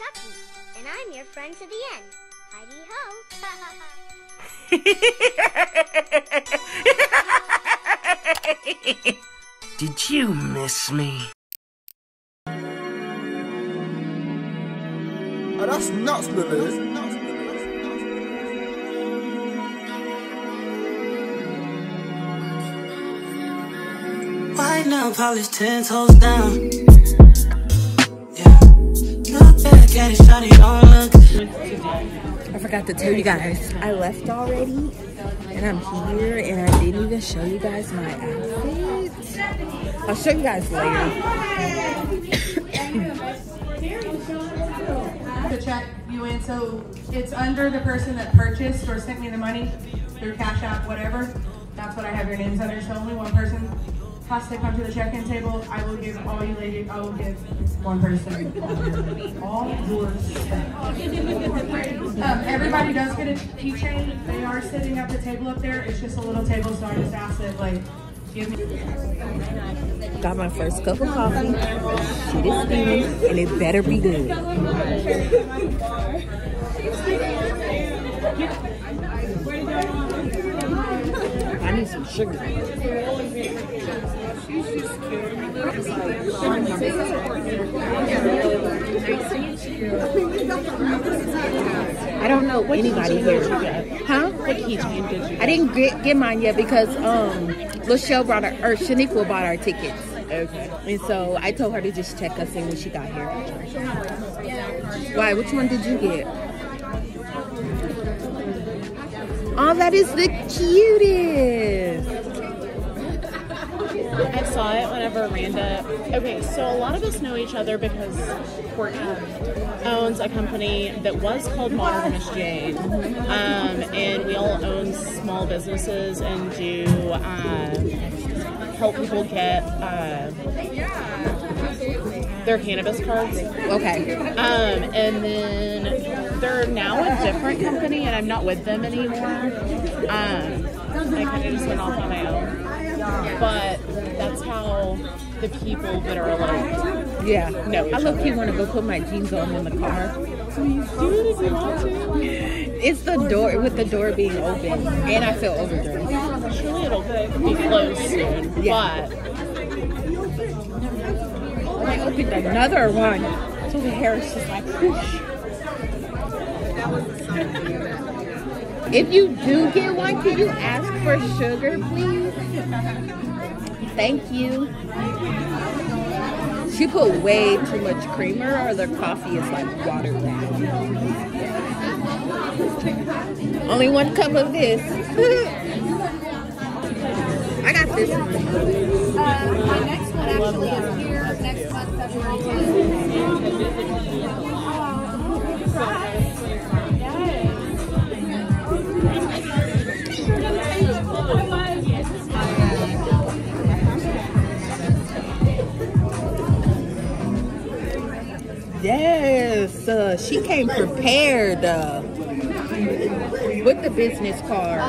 Chucky, and I'm your friend to the end. Heidi ho! Did you miss me? Oh, that's nuts, Lily. White now, polished ten toes down. At it, shawty, don't look. I forgot to tell you guys, I left already, and I'm here, and I didn't even show you guys my outfit. I'll show you guys later. to check you in, so it's under the person that purchased or sent me the money through Cash App, whatever. That's what I have your names under, so only one person has to come to the check-in table. I will give all you ladies, I will give one person all your. Um, everybody does get a keychain. They are sitting at the table up there. It's just a little table, so I just asked that, like. Got my first cup of coffee. Shit is steaming, and it better be good. I need some sugar. I don't know anybody here. Huh? What keychain did you? I didn't get, get mine yet because um, Lachelle brought our, or Shaniqua bought our tickets. Okay. And so I told her to just check us in when she got here. Why? Which one did you get? Oh, that is the cutest. I saw it whenever Randa. Okay, so a lot of us know each other because Courtney owns a company that was called Modern Miss Jane, um, and we all own small businesses and do uh, help people get uh, their cannabis cards. Okay. Um, and then they're now a different company, and I'm not with them anymore. Um, I kind of just went off on my own. But that's how the people that are like, Yeah. No, I look you want to go put my jeans on in the car. do it if you want to. It's the door with the door being open, and I feel overdressed. Surely it'll be closed soon. Yeah. I opened another one, so the hair is just like whoosh. If you do get one, can you ask for sugar, please? Thank you. She put way too much creamer, or the coffee is like watered down. Only one cup of this. I got this. Uh, actually is here next month, February 10th. Uh, she came prepared uh, with the business card.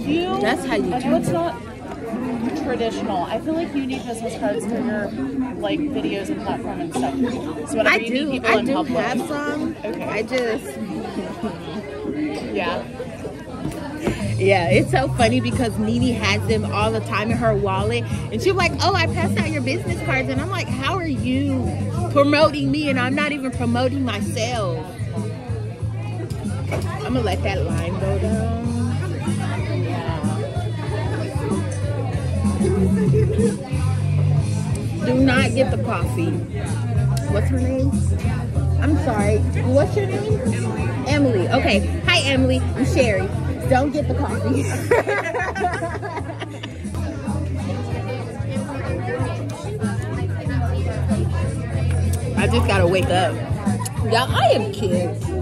You, That's how you I do know it's not traditional. I feel like you need business cards for your like videos and platform and stuff. So I do. people I do public, have some. Okay. I just, yeah. yeah, it's so funny because Nene has them all the time in her wallet, and she's like, "Oh, I passed out your business cards," and I'm like, "How are you promoting me, and I'm not even promoting myself?" I'm gonna let that line go down. Do not get the coffee. What's her name? I'm sorry. What's your name? Emily. Okay. Hi, Emily. I'm Sherry. Don't get the coffee. I just gotta wake up. Y'all, I am kids.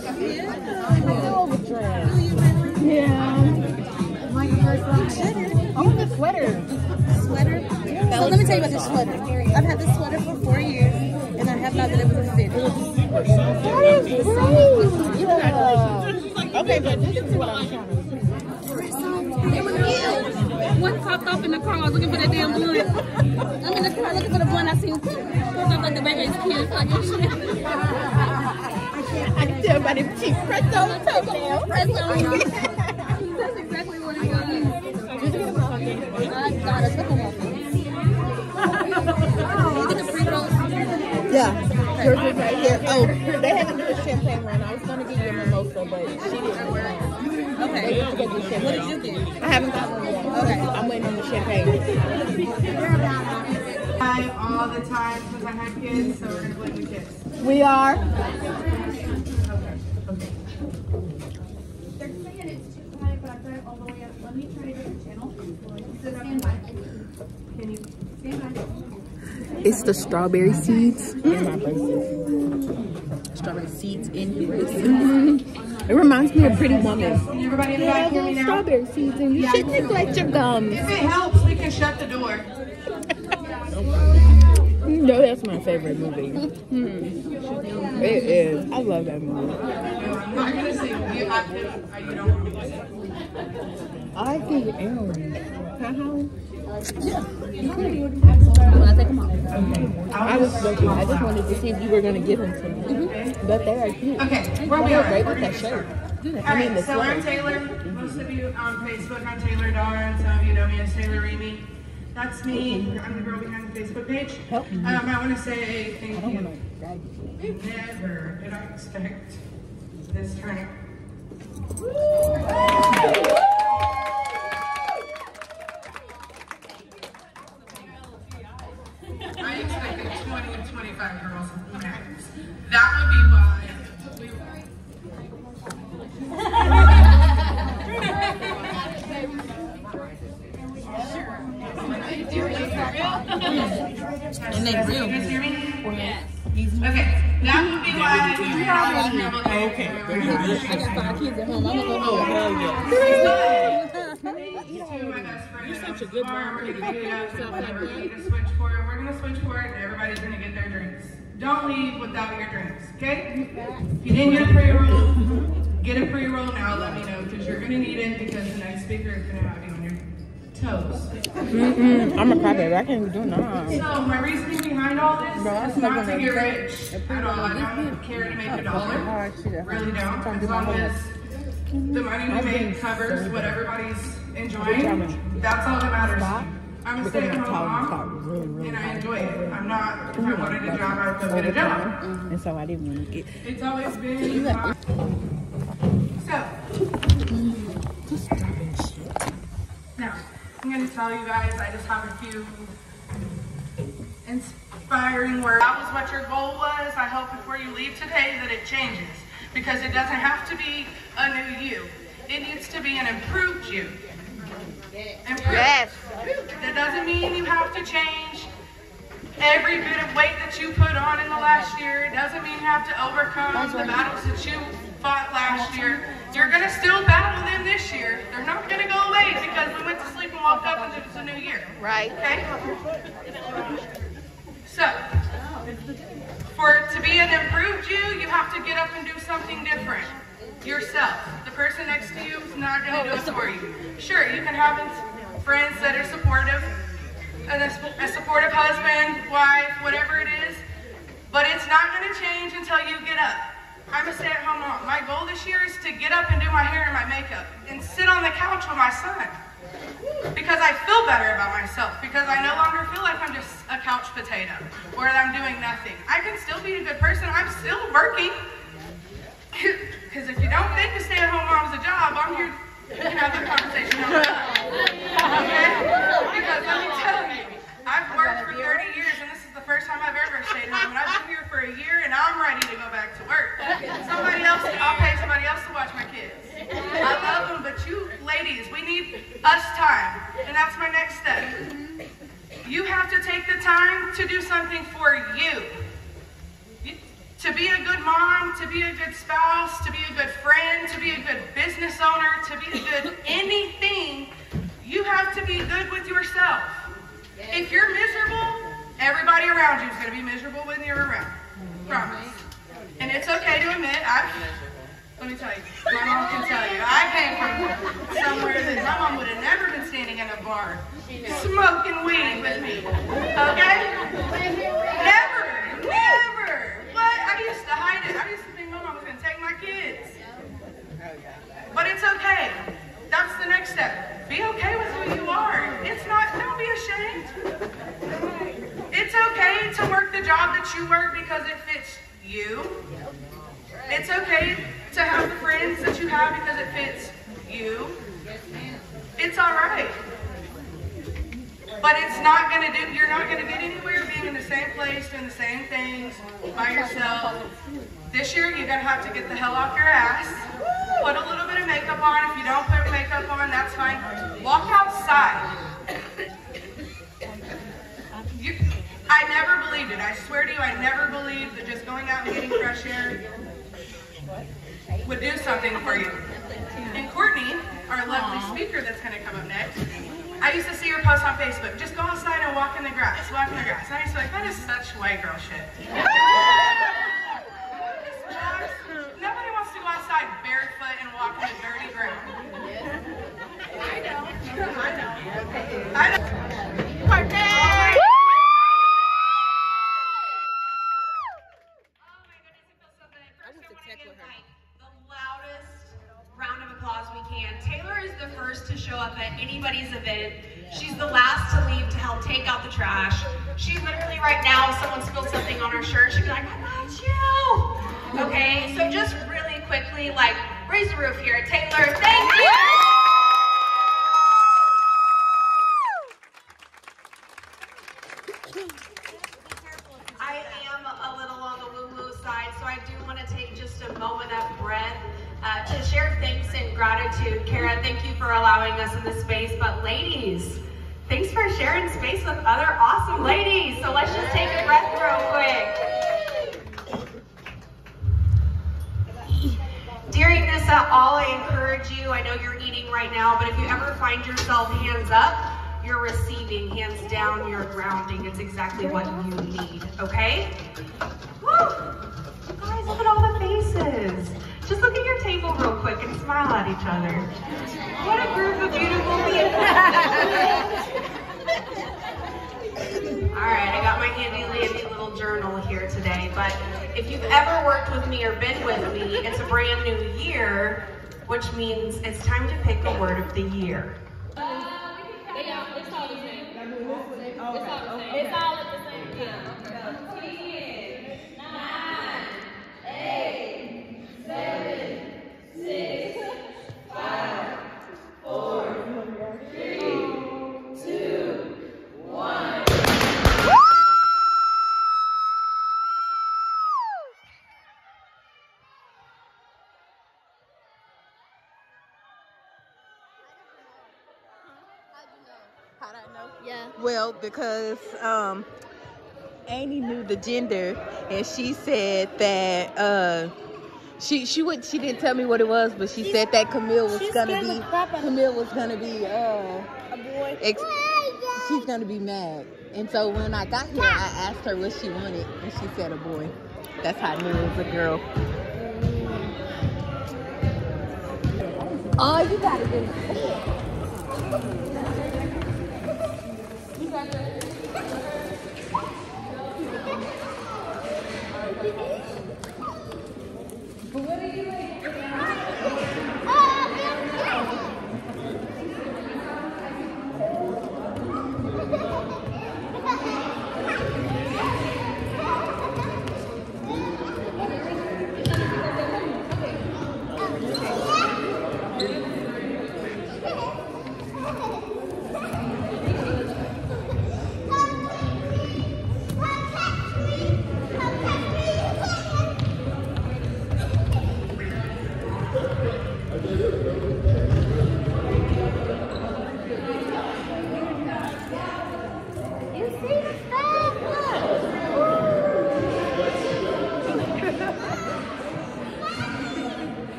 Those? Yeah. My first one. Oh, the sweater. sweater. So let me tell you about this sweater. I've had this sweater for four years, and I have not been able to fit. it. That is great. Yeah. Okay, but this is what I'm trying to It was you. One popped off in the car. I was looking for that damn blunt. I'm in the car looking for the blunt. I seen popped off like the baby is kid. Like by them cheap pressed on the toenail. That's exactly what it was. I got it. Look at that. You get the pre-rolls. Yeah, yours is right here. Oh, they haven't done a champagne one. I was gonna give you a mimosa, but she didn't. Okay. They get the champagne. What did you get? I haven't got one yet. Okay, I'm waiting on the champagne. I all the time since I had kids, so we're gonna blame the kids. We are. They're saying it's too high, but I've got it all the way up. Let me try a different channel. Stand by. Can you? Stand by. It's the strawberry seeds in. Strawberry seeds in your. Mm-hmm. It reminds me of Pretty Woman. Everybody in the Yeah, back hear me those now? strawberry seeds, and you should neglect your gums. If it helps, we can shut the door. You know that's my favorite movie. Hmm. It is. I love that movie. I'm not gonna sing. You, I, I, you don't want me to. I think Aaron. When I take them off. I was joking. I just wanted to see if you were gonna give them to me. But they are cute. Okay, where we They're great with that shirt. All I mean the right, so I'm. Taylor. Most of you on Facebook, I'm Taylor Dar, and some of you know me as Taylor Remy. That's me. I'm the girl behind the Facebook page. Um, I want to say thank you. Never did I expect this turnout. Got five kids at home. I'm gonna go home. Best friends. You're such a good mom. We're gonna switch for it. We're gonna switch for it, and everybody's gonna get their drinks. Don't leave without your drinks, okay? If you didn't get a pre-roll, get a pre-roll now. Let me know because you're gonna need it because the next speaker is gonna have you toes. Mm-mm, I'm a crybaby. I can't do none. So my reasoning behind all this that's is not to get rich at all. I don't care to make a dollar. Really don't. As long as the money we make covers what everybody's enjoying, that's all that matters. I'm a stay-at-home mom, and I enjoy it. I'm not. If I wanted a job, I would go get a job. And so I didn't want to get. It's always been. So. I'm going to tell you guys, I just have a few inspiring words. That was what your goal was. I hope before you leave today that it changes. Because it doesn't have to be a new you. It needs to be an improved you. Improved. Yes. That doesn't mean you have to change every bit of weight that you put on in the last year. It doesn't mean you have to overcome the battles that you fought last year. You're going to still battle them this year. They're not going to go away because we went to sleep and woke up and it's a new year. Right. Okay? So, for it to be an improved you, you have to get up and do something different. Yourself. The person next to you is not going to do it for you. Sure, you can have friends that are supportive, and a, a supportive husband, wife, whatever it is, but it's not going to change until you get up. I'm a stay-at-home mom. My goal this year is to get up and do my hair and my makeup and sit on the couch with my son because I feel better about myself, because I no longer feel like I'm just a couch potato or that I'm doing nothing. I can still be a good person. I'm still working. Because if you don't think a stay-at-home mom's a job, I'm here. Can have that conversation. Okay? Because let me tell you, I've worked for 30 years, and this is the first time I've ever stayed home. And I've been here for a year, Somebody else, I'll pay somebody else to watch my kids. I love them, but you ladies, we need us time. And that's my next step. You have to take the time to do something for you. To be a good mom, to be a good spouse, to be a good friend, to be a good business owner, to be a good anything, you have to be good with yourself. If you're miserable, everybody around you is going to be miserable when you're around. Promise. And it's okay to admit, I've, let me tell you, my mom can tell you, I came from somewhere that my mom would have never been standing in a bar smoking weed with me. Okay? Never, never. But I used to hide it. I used to think my mom was going to take my kids. But it's okay. That's the next step. Be okay with who you are. It's not, don't be ashamed. It's okay to work the job that you work because it fits you. It's okay to have the friends that you have because it fits you. It's all right. But it's not gonna do, you're not gonna get anywhere being in the same place, doing the same things by yourself. This year, you're gonna have to get the hell off your ass. Put a little bit of makeup on. If you don't put makeup on, that's fine. Walk outside. You, I never believed it. I swear to you, I never believed that just going out and getting fresh air would do something for you. And Courtney, our lovely speaker that's going to come up next, I used to see her post on Facebook, just go outside and walk in the grass, walk in the grass. And I used to be like, that is such white girl shit. Nobody wants to go outside barefoot and walk in the dirty ground. I know. I know. I know. Taylor is the first to show up at anybody's event. She's the last to leave to help take out the trash. She literally right now, if someone spilled something on her shirt, she'd be like, I got you. Okay, so just really quickly, like, raise the roof here. Taylor, thank you. Thanks and gratitude. Kara, thank you for allowing us in this space. But ladies, thanks for sharing space with other awesome ladies. So let's just take a breath real quick. During this at all, I encourage you, I know you're eating right now, but if you ever find yourself hands up, you're receiving, hands down, you're grounding. It's exactly what you need, okay? Woo! Guys, look at all the faces. Just look at your table real and smile at each other. What a group of beautiful people. All right, I got my handy dandy little journal here today, but if you've ever worked with me or been with me, it's a brand new year, which means it's time to pick a word of the year. Because um, Annie knew the gender, and she said that uh, she she would she didn't tell me what it was, but she said that Camille was gonna be the crap out of Camille was gonna be uh, A boy. ex- she's gonna be mad. And so when I got here, I asked her what she wanted, and she said a boy. That's how I knew it was a girl. Oh, you gotta get it.